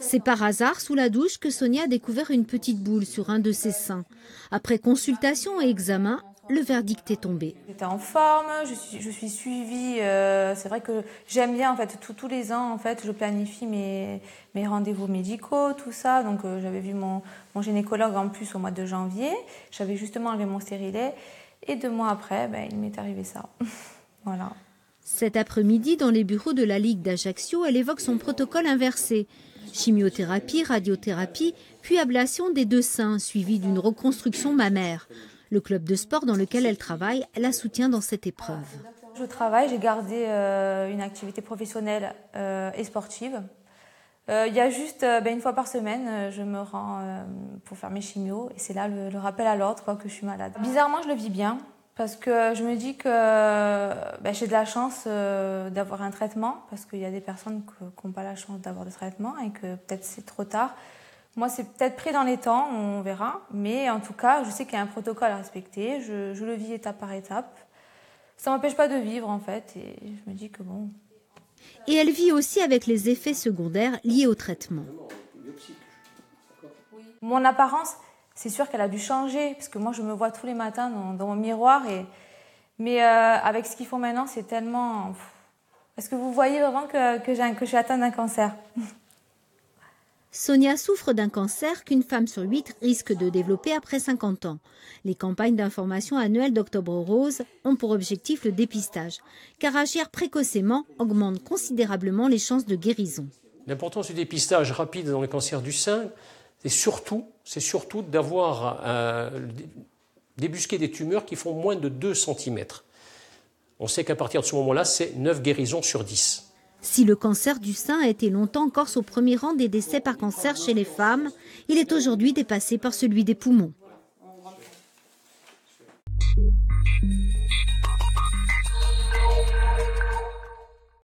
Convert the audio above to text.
C'est par hasard, sous la douche, que Sonia a découvert une petite boule sur un de ses seins. Après consultation et examen, le verdict est tombé. J'étais en forme, je suis, je suis suivie. euh, c'est vrai que j'aime bien, en fait, tous- tous les ans, en fait, je planifie mes, mes rendez-vous médicaux, tout ça. Donc, euh, j'avais vu mon, mon gynécologue en plus au mois de janvier. J'avais justement enlevé mon stérilet. Et deux mois après, ben, il m'est arrivé ça. voilà. Cet après-midi, dans les bureaux de la Ligue d'Ajaccio, elle évoque son protocole inversé. Chimiothérapie, radiothérapie, puis ablation des deux seins, suivi d'une reconstruction mammaire. Le club de sport dans lequel elle travaille la soutient dans cette épreuve. Je travaille, j'ai gardé euh, une activité professionnelle euh, et sportive. Euh, Il y a juste ben, une fois par semaine, je me rends pour faire mes chimios et c'est là le, le rappel à l'ordre que je suis malade. Bizarrement, je le vis bien parce que je me dis que ben, j'ai de la chance euh, d'avoir un traitement parce qu'il y a des personnes qui n'ont pas la chance d'avoir de traitement et que peut-être c'est trop tard. Moi, c'est peut-être pris dans les temps, on verra. Mais en tout cas, je sais qu'il y a un protocole à respecter. Je, je le vis étape par étape. Ça m'empêche pas de vivre en fait et je me dis que bon. Et elle vit aussi avec les effets secondaires liés au traitement. Mon apparence, c'est sûr qu'elle a dû changer parce que moi je me vois tous les matins dans, dans mon miroir et mais euh, avec ce qu'ils font maintenant, c'est tellement. Est-ce que vous voyez vraiment que, que, j'ai un- que je suis atteinte d'un cancer? Sonia souffre d'un cancer qu'une femme sur huit risque de développer après 50 ans. Les campagnes d'information annuelles d'Octobre Rose ont pour objectif le dépistage, car agir précocement augmente considérablement les chances de guérison. L'importance du dépistage rapide dans le cancer du sein, c'est surtout, c'est surtout d'avoir euh, débusqué des tumeurs qui font moins de 2 cm. On sait qu'à partir de ce moment-là, c'est 9 guérisons sur 10. Si le cancer du sein a été longtemps Corse au premier rang des décès par cancer chez les femmes, il est aujourd'hui dépassé par celui des poumons.